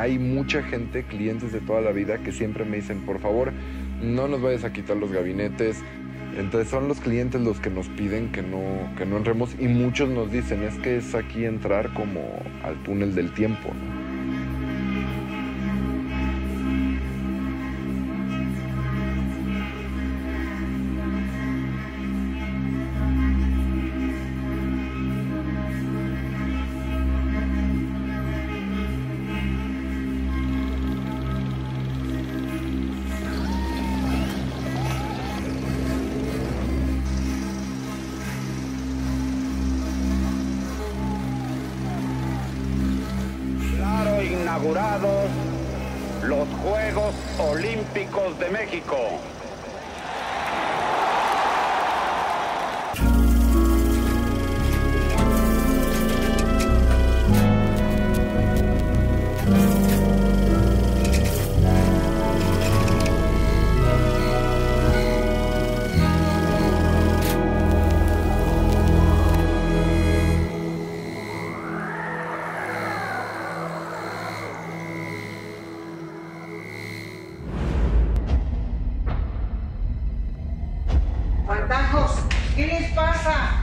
hay mucha gente, clientes de toda la vida, que siempre me dicen, por favor, no nos vayas a quitar los gabinetes. Entonces son los clientes los que nos piden que no, que no entremos y muchos nos dicen, es que es aquí entrar como al túnel del tiempo. Los Juegos Olímpicos de México. ¿Qué les pasa?